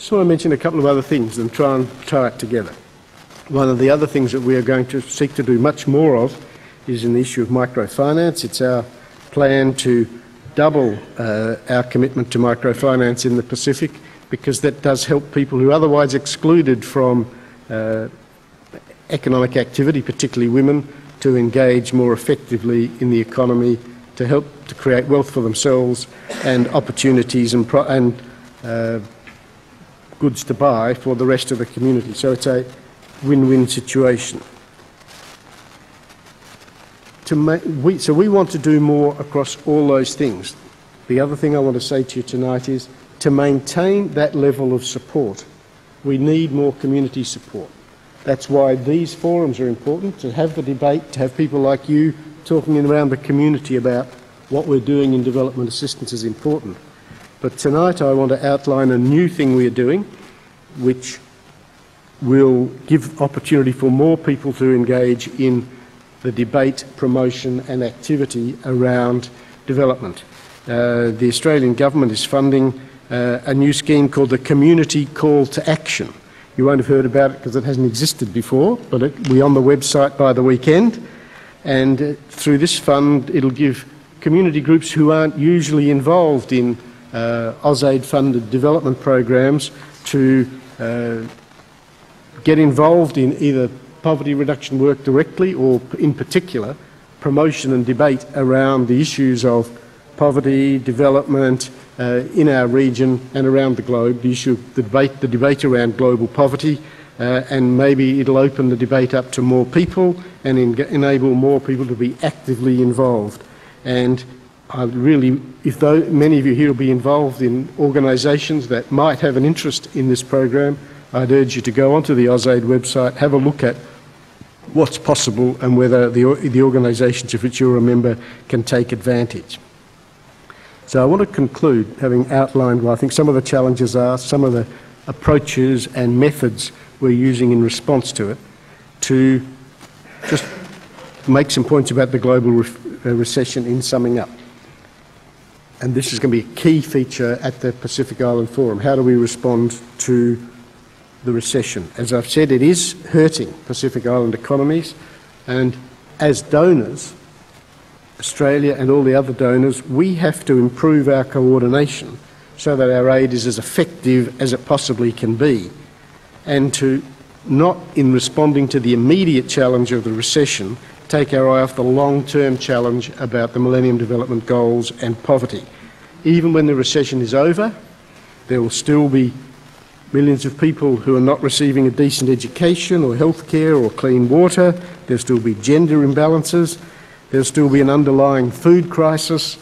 Just want to mention a couple of other things and try and tie it together. One of the other things that we are going to seek to do much more of is in the issue of microfinance. It's our plan to double uh, our commitment to microfinance in the Pacific because that does help people who are otherwise excluded from uh, economic activity, particularly women, to engage more effectively in the economy, to help to create wealth for themselves and opportunities and, and uh, goods to buy for the rest of the community. So it's a win-win situation. We, so we want to do more across all those things. The other thing I want to say to you tonight is to maintain that level of support, we need more community support. That's why these forums are important, to have the debate, to have people like you talking around the community about what we're doing in development assistance is important. But tonight I want to outline a new thing we're doing, which will give opportunity for more people to engage in the debate, promotion and activity around development. Uh, the Australian Government is funding uh, a new scheme called the Community Call to Action. You won't have heard about it because it hasn't existed before, but it, we're on the website by the weekend. And uh, through this fund, it'll give community groups who aren't usually involved in uh, AusAid funded development programs to uh, get involved in either poverty reduction work directly or, in particular, promotion and debate around the issues of poverty, development uh, in our region and around the globe, the issue of the debate, the debate around global poverty, uh, and maybe it'll open the debate up to more people and enable more people to be actively involved. And I really, if though many of you here will be involved in organisations that might have an interest in this program, I'd urge you to go onto the AusAid website, have a look at what's possible and whether the, the organisations of which you're a member can take advantage. So I want to conclude, having outlined what I think some of the challenges are, some of the approaches and methods we're using in response to it, to just make some points about the global re uh, recession in summing up and this is going to be a key feature at the Pacific Island Forum. How do we respond to the recession? As I've said, it is hurting Pacific Island economies, and as donors, Australia and all the other donors, we have to improve our coordination so that our aid is as effective as it possibly can be, and to not in responding to the immediate challenge of the recession, take our eye off the long-term challenge about the Millennium Development Goals and poverty. Even when the recession is over, there will still be millions of people who are not receiving a decent education or health care or clean water. There'll still be gender imbalances. There'll still be an underlying food crisis.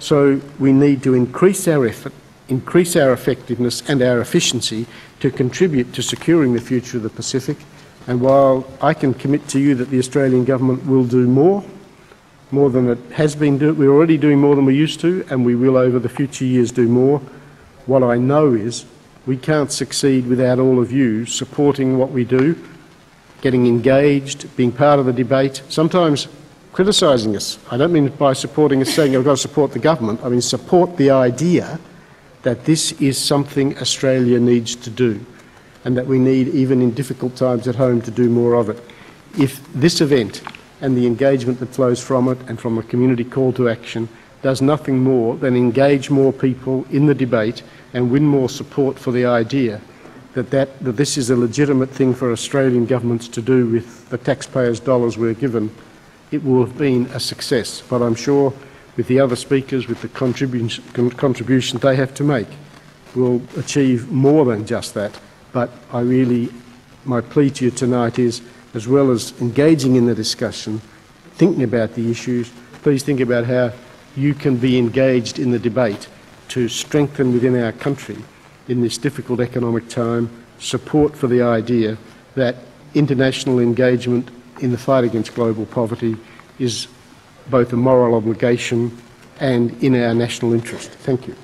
So we need to increase our effort, increase our effectiveness and our efficiency to contribute to securing the future of the Pacific and while I can commit to you that the Australian government will do more, more than it has been doing, we're already doing more than we used to, and we will over the future years do more. What I know is we can't succeed without all of you supporting what we do, getting engaged, being part of the debate, sometimes criticising us. I don't mean by supporting us saying I've got to support the government, I mean support the idea that this is something Australia needs to do and that we need, even in difficult times at home, to do more of it. If this event and the engagement that flows from it and from a community call to action does nothing more than engage more people in the debate and win more support for the idea that, that, that this is a legitimate thing for Australian governments to do with the taxpayers' dollars we're given, it will have been a success. But I'm sure with the other speakers, with the contribution, contribution they have to make, we'll achieve more than just that. But I really, my plea to you tonight is, as well as engaging in the discussion, thinking about the issues, please think about how you can be engaged in the debate to strengthen within our country in this difficult economic time support for the idea that international engagement in the fight against global poverty is both a moral obligation and in our national interest. Thank you.